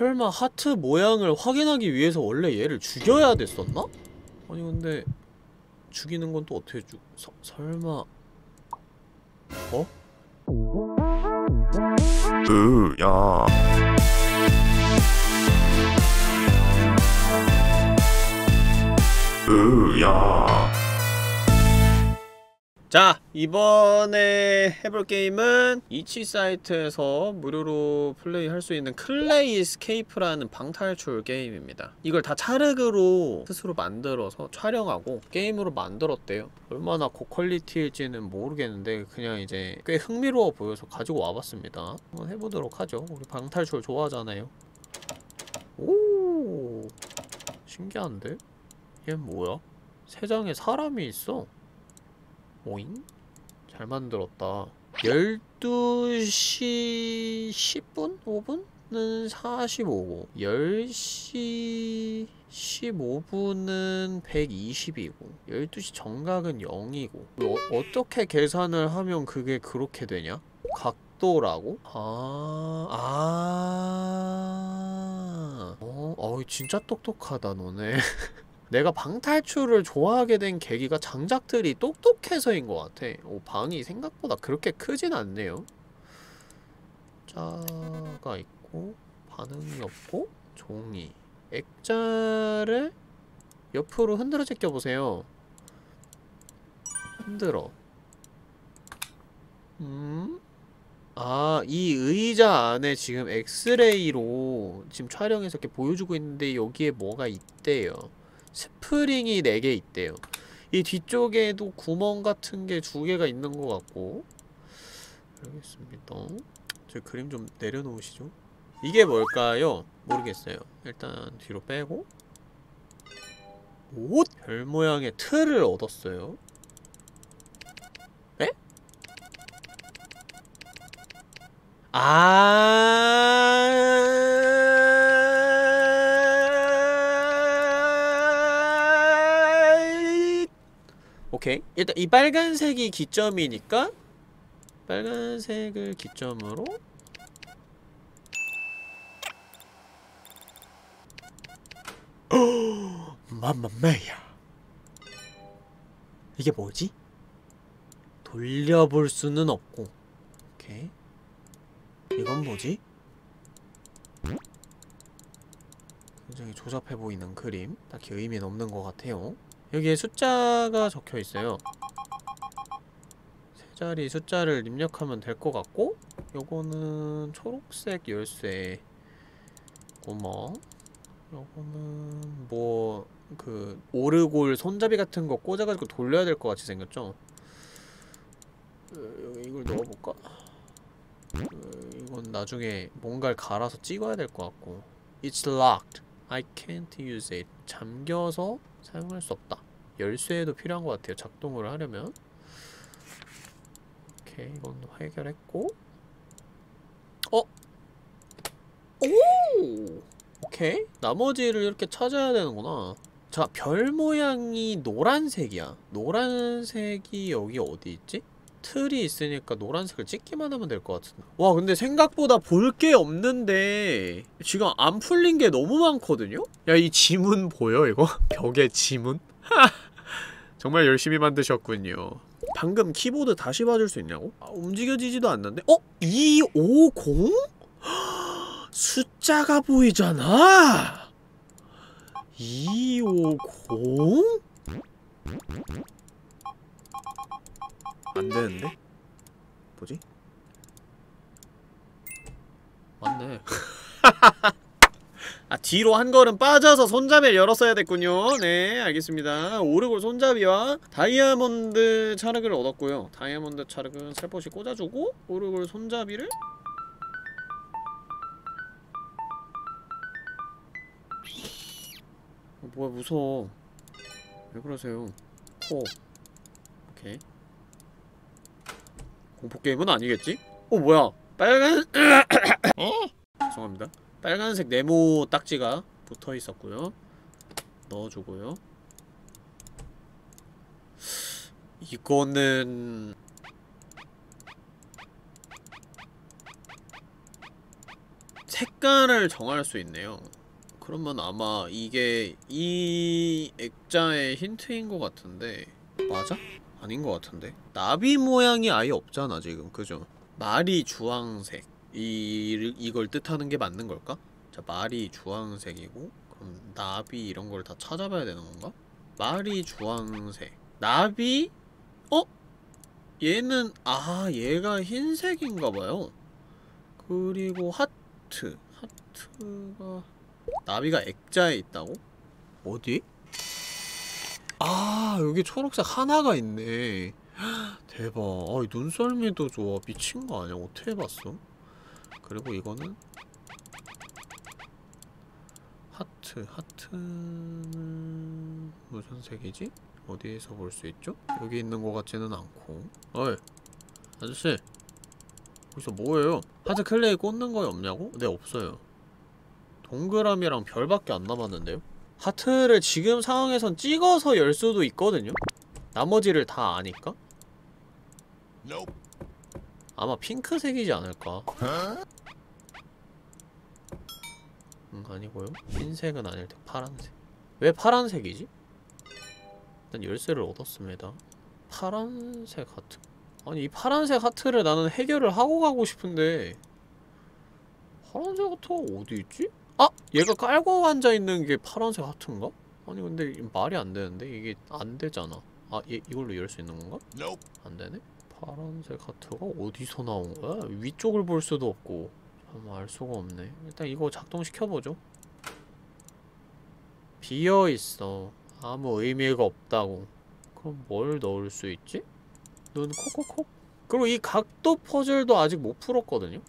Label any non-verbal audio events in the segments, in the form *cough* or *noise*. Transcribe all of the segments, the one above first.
설마 하트 모양을 확인하기 위해서 원래 얘를 죽여야 됐었나? 아니 근데 죽이는 건 또 어떻게 죽... 서, 설마... 어? 으야 으야 자 이번에 해볼 게임은 itch 사이트에서 무료로 플레이할 수 있는 Clayscape라는 방탈출 게임입니다. 이걸 다 찰흙으로 스스로 만들어서 촬영하고 게임으로 만들었대요. 얼마나 고quality일지는 모르겠는데 그냥 이제 꽤 흥미로워 보여서 가지고 와봤습니다. 한번 해보도록 하죠. 우리 방탈출 좋아하잖아요. 오! 신기한데? 얘 뭐야? 세 장에 사람이 있어 오잉? 잘 만들었다 12시 10분? 5분은 45고 10시 15분은 120이고 12시 정각은 0이고 어, 어떻게 계산을 하면 그게 그렇게 되냐? 각도라고? 아... 아... 어? 어이 진짜 똑똑하다 너네 *laughs* 내가 방탈출을 좋아하게 된 계기가 장작들이 똑똑해서인 것 같아. 오, 방이 생각보다 그렇게 크진 않네요. 자가 있고 반응이 없고 종이. 액자를 옆으로 흔들어 제껴보세요. 흔들어. 음? 아, 이 의자 안에 지금 엑스레이로 지금 촬영해서 이렇게 보여주고 있는데 여기에 뭐가 있대요 스프링이 4개 있대요. 이 뒤쪽에도 구멍 같은 게 두 개가 있는 것 같고. 알겠습니다. 저 그림 좀 내려놓으시죠. 이게 뭘까요? 모르겠어요. 일단 뒤로 빼고. 옷! 별 모양의 틀을 얻었어요. 에? 아 오케이. 일단 이 빨간색이 기점이니까 빨간색을 기점으로 *gasps* 맘마메야. 이게 뭐지? 돌려볼 수는 없고. 오케이. 이건 뭐지? 굉장히 조잡해 보이는 그림. 딱히 의미는 없는 것 같아요 여기에 숫자가 적혀 있어요 세 자리 숫자를 입력하면 될 것 같고 요거는 초록색 열쇠 구멍 요거는 뭐 그 오르골 손잡이 같은 거 꽂아가지고 돌려야 될 것 같이 생겼죠? 어, 여기 이걸 넣어볼까? 그, 이건 나중에 뭔가를 갈아서 찍어야 될 것 같고 It's locked. I can't use it. 잠겨서 사용할 수 없다. 열쇠도 필요한 것 같아요. 작동을 하려면. 오케이, 이건 해결했고. 어? 오! 오케이. 나머지를 이렇게 찾아야 되는구나. 자, 별 모양이 노란색이야. 노란색이 여기 어디 있지? 틀이 있으니까 노란색을 찍기만 하면 될 것 같은데 와 근데 생각보다 볼 게 없는데 지금 안 풀린 게 너무 많거든요? 야 이 지문 보여 이거? *laughs* 벽에 지문? *laughs* 정말 열심히 만드셨군요 방금 키보드 다시 봐줄 수 있냐고? 아, 움직여지지도 않는데? 어? 250? *gasps* 숫자가 보이잖아 250? 안 되는데? 뭐지? 맞네. *laughs* 아, 뒤로 한 걸음 빠져서 손잡이를 열었어야 됐군요. 네, 알겠습니다. 오르골 손잡이와 다이아몬드 차르그를 얻었고요. 다이아몬드 차르그는 살포시 꽂아주고 오르골 손잡이를 어, 뭐야 무서워 왜 그러세요 코 오케이 공포게임은 아니겠지? 어 뭐야 빨간 어? 죄송합니다 빨간색 네모 딱지가 붙어있었고요 넣어주고요 이거는 색깔을 정할 수 있네요 그러면 아마 이게 이 액자의 힌트인 것 같은데 맞아? 아닌 것 같은데 나비 모양이 아예 없잖아 지금 그죠? 말이 주황색 이, 이걸 뜻하는 게 맞는 걸까? 자 말이 주황색이고 그럼 나비 이런 걸 다 찾아봐야 되는 건가? 말이 주황색 나비? 어? 얘는 아 얘가 흰색인가봐요 그리고 하트 하트가 나비가 액자에 있다고? 어디? 아 여기 초록색 하나가 있네 대박 아, 이 눈썰미도 좋아 미친 거 아니야 어떻게 봤어? 그리고 이거는 하트 하트는 무슨 색이지? 어디에서 볼 수 있죠? 여기 있는 것 같지는 않고 어이 아저씨 여기서 뭐예요? 하트 clay 꽂는 거에 없냐고? 네 없어요 동그라미랑 별밖에 안 남았는데요? 하트를 지금 상황에선 찍어서 열 수도 있거든요? 나머지를 다 아니까? 아마 핑크색이지 않을까? 응 아니고요 흰색은 아닐 테 파란색 왜 파란색이지? 일단 열쇠를 얻었습니다 파란색 하트 아니 이 파란색 하트를 나는 해결을 하고 가고 싶은데 파란색 하트가 어디 있지? 아! 얘가 깔고 앉아있는 게 파란색 하트인가? 아니 근데 이 말이 안 되는데 이게 안 되잖아 아 얘 이걸로 열 수 있는 건가? 안 되네? 파란색 하트가 어디서 나온 거야? 위쪽을 볼 수도 없고 참알 수가 없네 일단 이거 작동시켜보죠 비어있어 아무 의미가 없다고 그럼 뭘 넣을 수 있지? 눈 콕콕콕 그리고 이 각도 퍼즐도 아직 못 풀었거든요?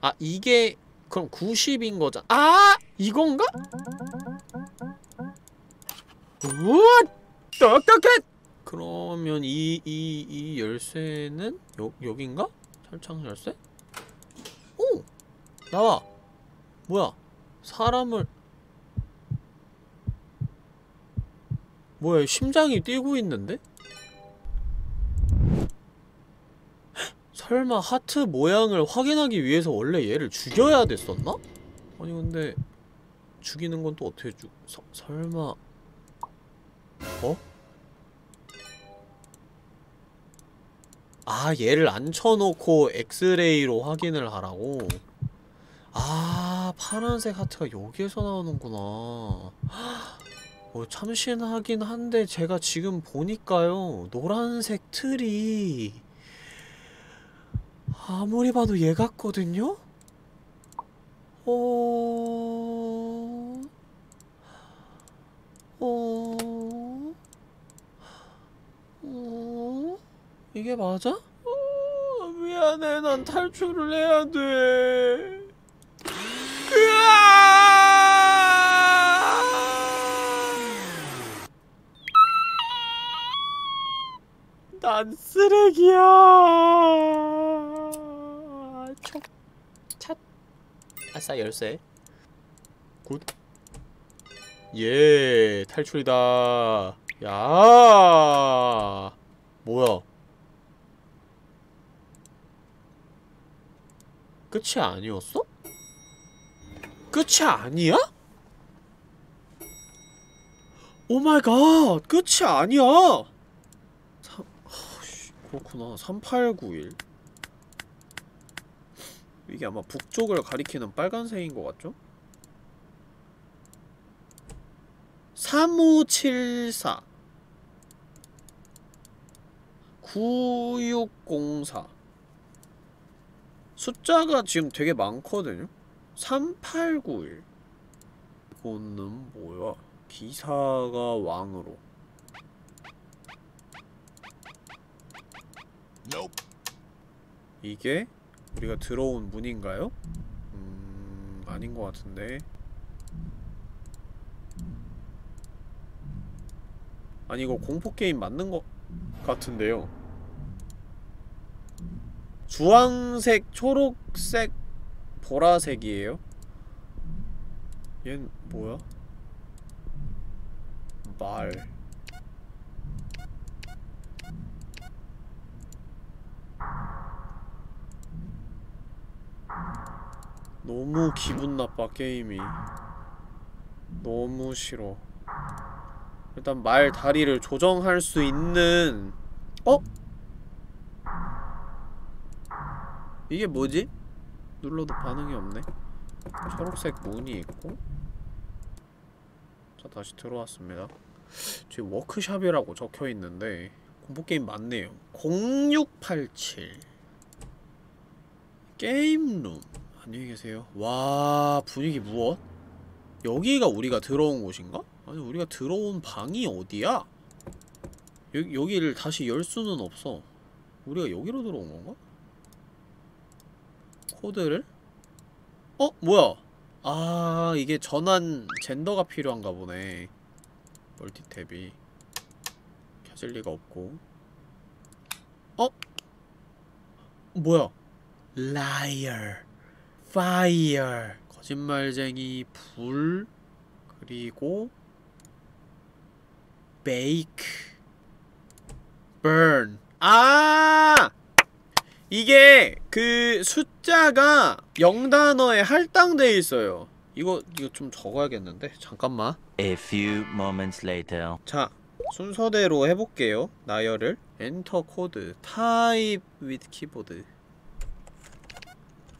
아 이게 그럼 90인 거잖아 아! 이건가? 우와! 똑똑해! 그러면 이, 이, 이 열쇠는 여, 여긴가? 철창 열쇠? 오! 나와! 뭐야? 사람을 뭐야 심장이 뛰고 있는데? 설마 하트 모양을 확인하기 위해서 원래 얘를 죽여야 됐었나? 아니 근데 죽이는 건 또 어떻게 죽... 서, 설마... 어? 아 얘를 앉혀놓고 엑스레이로 확인을 하라고? 아 파란색 하트가 여기에서 나오는구나 어, 참신하긴 한데 제가 지금 보니까요 노란색 틀이 아무리 봐도 얘 같거든요? 어... 어... 어... 이게 맞아? 어... 미안해 난 탈출을 해야 돼 난 쓰레기야. 아싸 열쇠. 굿. 예, 탈출이다. 야. 뭐야? 끝이 아니었어? 끝이 아니야? Oh my god! 끝이 아니야! 삼, 허씨, 그렇구나. 3891. 이게 아마 북쪽을 가리키는 빨간색인 것 같죠? 3574 9604 숫자가 지금 되게 많거든요? 3891 이거는 뭐야? 기사가 왕으로 이게 우리가 들어온 문인가요? 음... 아닌 것 같은데 아니 이거 공포게임 맞는 것 같은데요 주황색, 초록색, 보라색이에요? 얜 뭐야? 말 너무 기분 나빠 게임이. 너무 싫어. 일단 말 다리를 조정할 수 있는 어? 이게 뭐지? 눌러도 반응이 없네. 초록색 문이 있고. 자 다시 들어왔습니다. 지금 워크샵이라고 적혀있는데 공포게임 맞네요. 0687 게임룸 안녕히 계세요 와 분위기 무엇? 여기가 우리가 들어온 곳인가? 아니 우리가 들어온 방이 어디야? 여, 여기를 다시 열 수는 없어 우리가 여기로 들어온 건가? 코드를? 어? 뭐야? 아 이게 전환 젠더가 필요한가 보네 멀티탭이 켜질 리가 없고 어? 뭐야? liar, fire. 거짓말쟁이 불 그리고 bake, burn. 아! 이게 그 숫자가 0단어에 할당돼 있어요. 이거 이거 좀 적어야겠는데? 잠깐만. A few moments later. 자 순서대로 해볼게요. 나열을. Enter code type with keyboard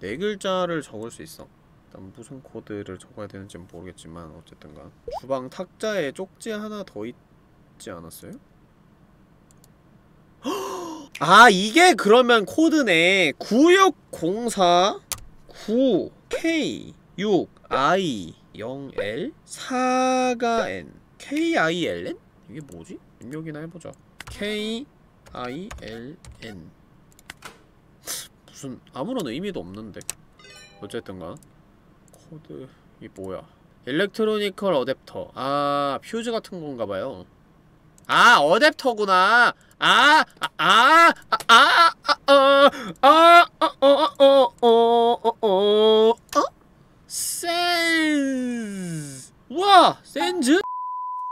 네 글자를 적을 수 있어 일단 무슨 코드를 적어야 되는지 는 모르겠지만 어쨌든간 주방 탁자에 쪽지 하나 더 있지 않았어요? *gasps* 아 이게 그러면 코드네 9604 9 K 6 I 0 L 4가 N K I L N? 이게 뭐지? 입력이나 해보자 K I L N 무슨 아무런 의미도 없는데. 어쨌든간 코드 이 뭐야. electronical adapter. 아 퓨즈 같은 건가봐요. 아 어댑터구나. 아 아 아 아아아아아아아아아아 센스 와 센즈?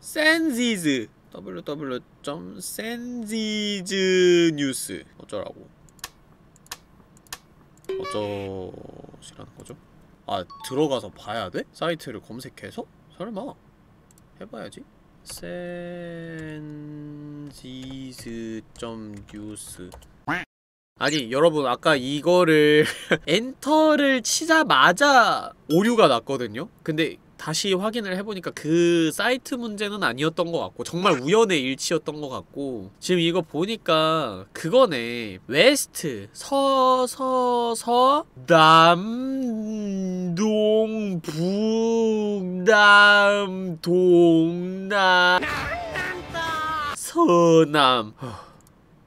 센지즈. Www.센지즈 뉴스. 어쩌라고 어쩌시라는 거죠? 아 들어가서 봐야 돼? 사이트를 검색해서? 설마 해봐야지 센지즈.뉴스 아니 여러분 아까 이거를 *laughs* 엔터를 치자마자 오류가 났거든요? 근데 다시 확인을 해보니까 그 사이트 문제는 아니었던 것 같고 정말 우연의 일치였던 것 같고 지금 이거 보니까 그거네. west 서서서 남동 북남 동남 서남.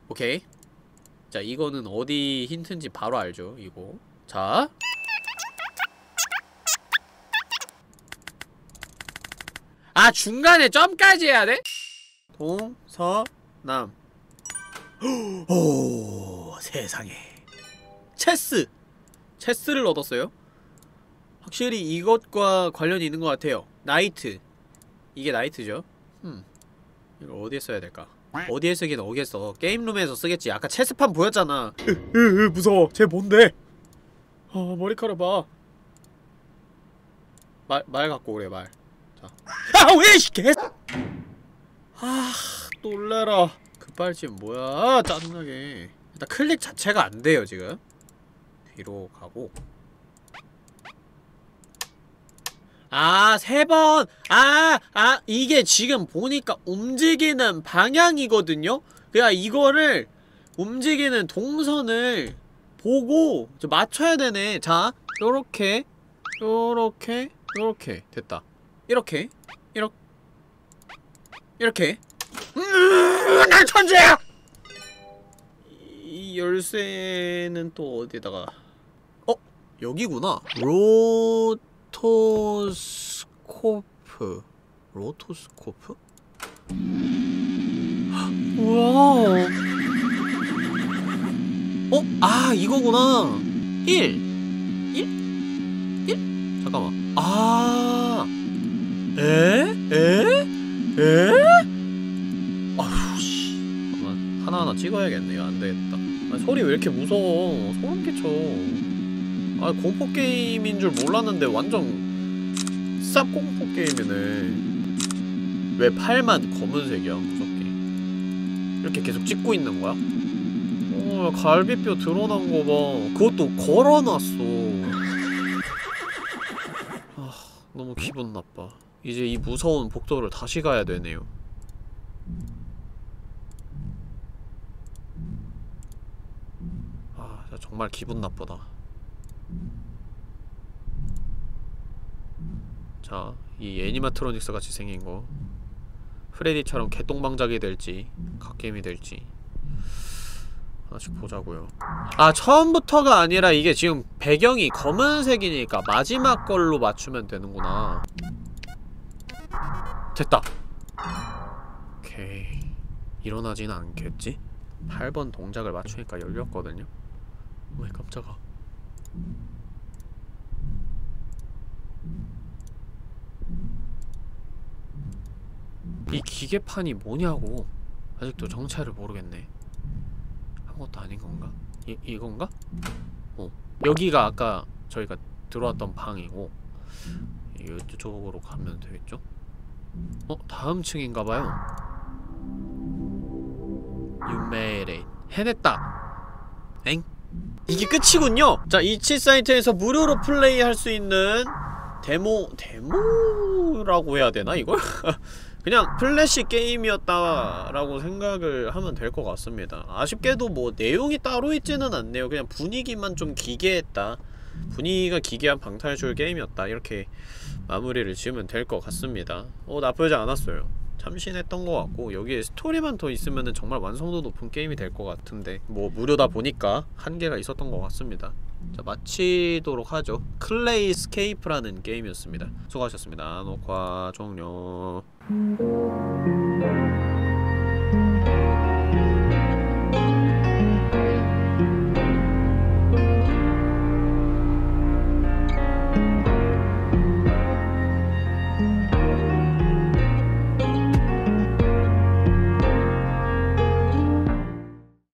오케이. 자 이거는 어디 힌트인지 바로 알죠 이거. 자 아 중간에 점까지 해야 돼? 동, 서, 남. 오 세상에. 체스! 체스를 얻었어요. 확실히 이것과 관련이 있는 것 같아요. 나이트. 이게 나이트죠. 음. 이걸 어디에 써야 될까? 어디에 쓰긴 어디겠어. 게임룸에서 쓰겠지. 아까 체스판 보였잖아. 으으 무서워. 쟤 뭔데? 어 머리카락 봐. 말, 말 갖고 오래 말. 아, 왜, 이 개! 아, 놀래라. 급발진 뭐야. 짜증나게. 일단 클릭 자체가 안 돼요, 지금. 뒤로 가고. 아, 세 번! 아, 아, 이게 지금 보니까 움직이는 방향이거든요? 그니까 이거를 움직이는 동선을 보고 맞춰야 되네. 자, 요렇게, 요렇게, 요렇게. 됐다. 이렇게 이렇게 이렇게 음, 난 천재야! 이 열쇠는 또 어디다가 어? 여기구나 로토스코프 로토스코프? 우와 어? 아 이거구나 1 1? 1? 잠깐만 아 에? 에? 에? 아휴 씨 하나하나 찍어야겠네 요 안되겠다 아, 소리 왜 이렇게 무서워 소름 끼쳐 아 공포 게임인 줄 몰랐는데 완전 쌉 공포 게임이네. 왜 팔만 검은색이야 무섭게? 이렇게 계속 찍고 있는 거야? 어 갈비뼈 드러난 거 봐. 그것도 걸어놨어. 너무 기분 나빠. 이제 이 무서운 복도를 다시 가야 되네요. 아, 정말 기분 나쁘다. 자, 이 애니마트로닉스 같이 생긴 거. 프레디처럼 개똥방작이 될지, 갓게임이 될지. 하나씩 보자고요. 아, 처음부터가 아니라 이게 지금 배경이 검은색이니까 마지막 걸로 맞추면 되는구나. 됐다. 오케이. 일어나진 않겠지? 8번 동작을 맞추니까 열렸거든요. 왜 깜짝아. 이 기계판이 뭐냐고. 아직도 정체를 모르겠네. 아무것도 아닌 건가? 이, 이건가? 어. 여기가 아까 저희가 들어왔던 방이고 이쪽으로 가면 되겠죠? 어? 다음 층인가봐요. You made it. 해냈다. 엥? 이게 끝이군요. 자, itch 사이트에서 무료로 플레이할 수 있는 데모 데모라고 해야 되나 이걸? *laughs* 그냥 플래시 게임이었다라고 생각을 하면 될 것 같습니다. 아쉽게도 뭐 내용이 따로 있지는 않네요. 그냥 분위기만 좀 기괴했다. 분위기가 기괴한 방탈출 게임이었다. 이렇게 마무리를 지으면 될 것 같습니다. 어 나쁘지 않았어요. 참신했던 것 같고 여기에 스토리만 더 있으면은 정말 완성도 높은 게임이 될 것 같은데 뭐 무료다 보니까 한계가 있었던 것 같습니다. 자 마치도록 하죠. 클레이 스케이프라는 게임이었습니다. 수고하셨습니다. 녹화 종료. 응